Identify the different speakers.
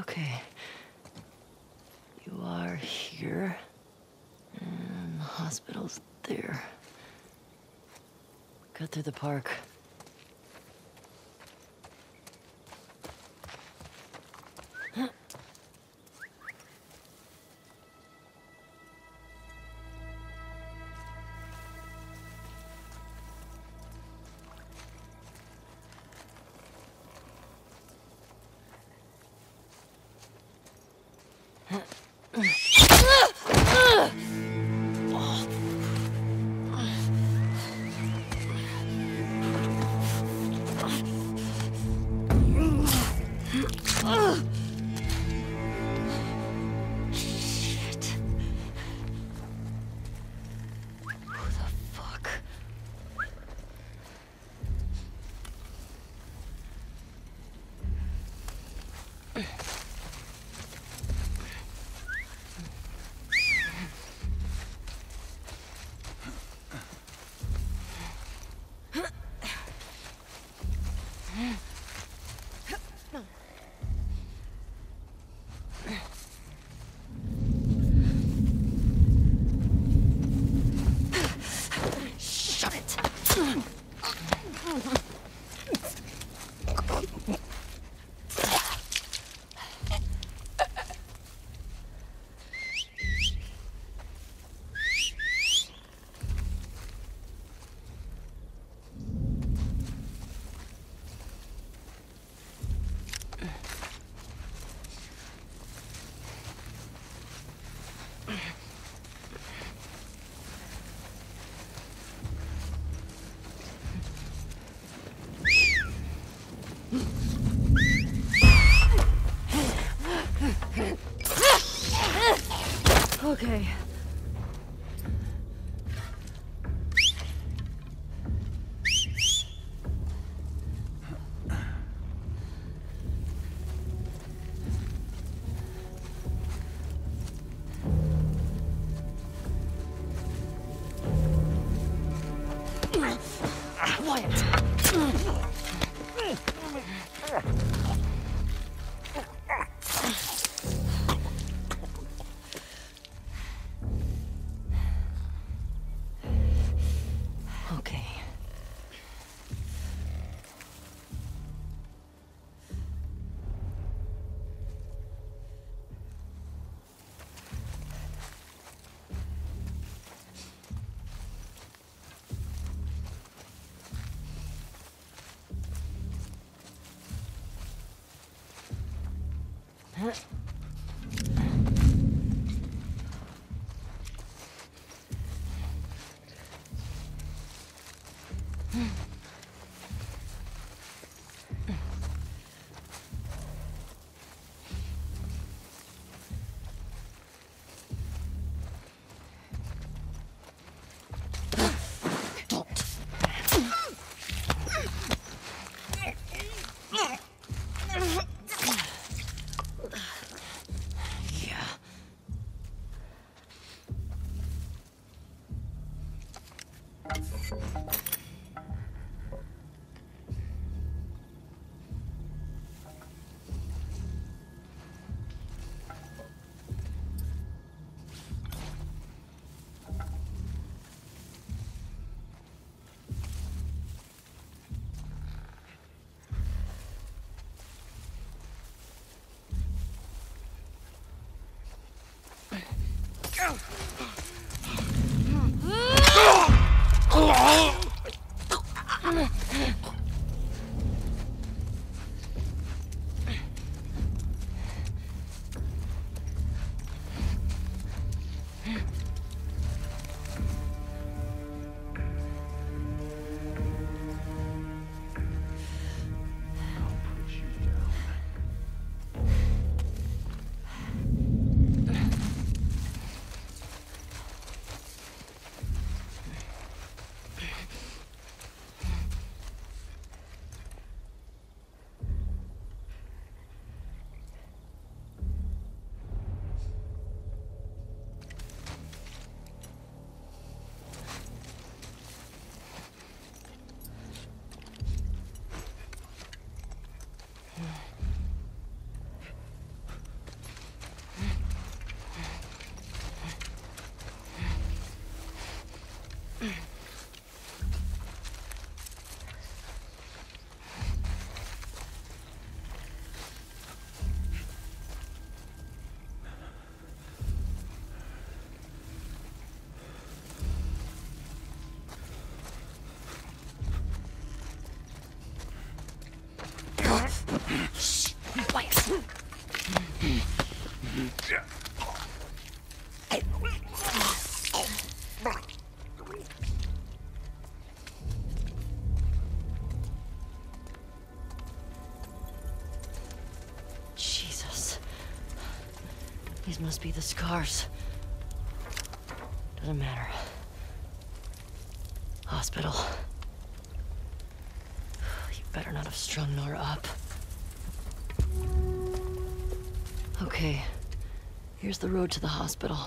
Speaker 1: Okay. You are here. And the hospital's there. Cut through the park. Hmm. Oh! Must be the scars. Doesn't matter. Hospital. You better not have strung Nora up. Okay. Here's the road to the hospital.